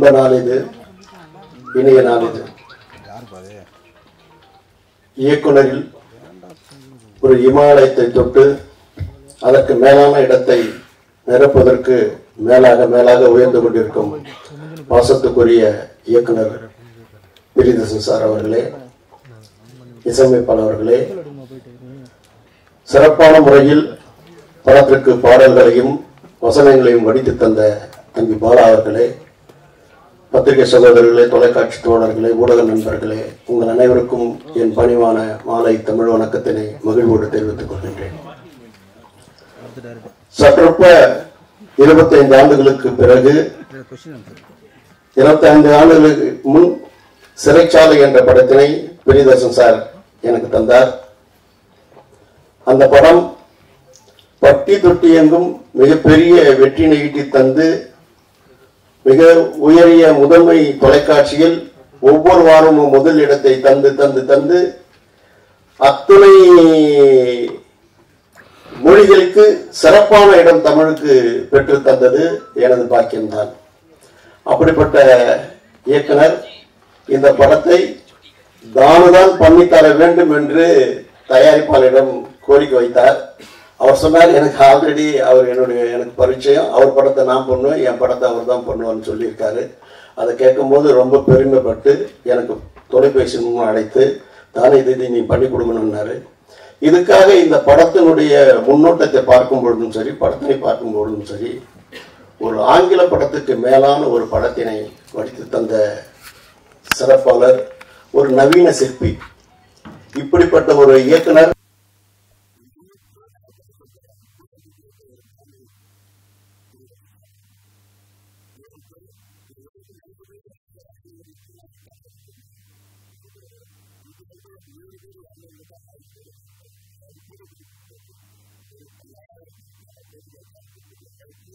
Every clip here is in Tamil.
இன்ப நாள் இது. இனிய நாள் இது. இயக்குனரில் ஒரு இமாலயத்தை தொட்டு அதற்கு மேலான இடத்தை நிரப்புவதற்கு மேலாக மேலாக உயர்ந்து கொண்டிருக்கும் பாசத்துக்குரிய இயக்குனர் பிரிதசன் சார் அவர்களே இசையமைப்பாளர்களே சிறப்பான முறையில் படத்திற்கு பாடல்களையும் வசனங்களையும் வடித்து தந்த தம்பி பாலா அவர்களே பத்திரிகை சகோதரர்களே தொலைக்காட்சி தோழர்களே ஊடக நண்பர்களே உங்கள் அனைவருக்கும் என் பணிவான மாலை தமிழ் வணக்கத்தினை மகிழ்வோடு தெரிவித்துக் கொள்கின்றேன். சற்றொப்ப இருபத்தைந்து ஆண்டுகளுக்கு பிறகு இருபத்தைந்து ஆண்டுகளுக்கு முன் சிறைச்சாலை என்ற படத்தினை பிரியதர்சன் சார் எனக்கு தந்தார். அந்த படம் பட்டி தொட்டி எங்கும் மிகப்பெரிய வெற்றினை ஈட்டி தந்து மிக உயரிய முதன்மை தொலைக்காட்சியில் ஒவ்வொரு வாரமும் முதல் இடத்தை தந்து தந்து தந்து அத்துணை மொழிகளுக்கு சிறப்பான இடம் தமிழுக்கு பெற்று தந்தது எனது பாக்கியம்தான். அப்படிப்பட்ட இயக்குனர் இந்த படத்தை தானுதான் பண்ணித்தர வேண்டும் என்று தயாரிப்பாளரிடம் கோரிக்கை வைத்தார். அவர் சொன்னார் எனக்கு ஆல்ரெடி அவர் என்னுடைய எனக்கு பரிச்சயம். அவர் படத்தை நான் பண்ணுவேன் என் படத்தை அவர் தான் பண்ணுவான்னு சொல்லியிருக்காரு. அதை கேட்கும்போது ரொம்ப பெருமைப்பட்டு எனக்கு தொலைபேசி மூலம் அழைத்து தானே இது நீ பண்ணி கொடுக்கணும்னாரு. இதுக்காக இந்த படத்தினுடைய முன்னோட்டத்தை பார்க்கும் பொழுதும் சரி படத்தினை பார்க்கும் பொழுதும் சரி ஒரு ஆங்கில படத்துக்கு மேலான ஒரு படத்தினை வடித்து தந்த சிறப்பாளர் ஒரு நவீன சிற்பி. இப்படிப்பட்ட ஒரு இயக்குனர்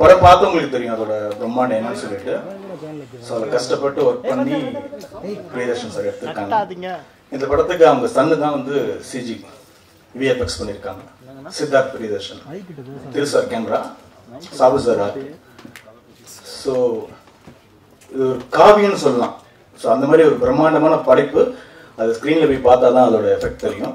படம் பார்த்து உங்களுக்கு தெரியும் அதோட பிரம்மாண்டம் என்னன்னு சொல்லிட்டு. ஸோ கஷ்டப்பட்டு ஒர்க் பண்ணி பிரியதர்ஷன் சார் எடுத்திருக்காங்க. இந்த படத்துக்கு அவங்க சன்னு தான் வந்து சிஜி விஎஃப்எக்ஸ் பண்ணியிருக்காங்க. Siddharth Priyadarshan. Thiru sir camera Sabu sir art so காவியன்னு சொல்லலாம். ஸோ அந்த மாதிரி ஒரு பிரம்மாண்டமான படைப்பு அது ஸ்க்ரீனில் போய் பார்த்தா தான் அதோட எஃபெக்ட் தெரியும்.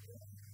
Yeah.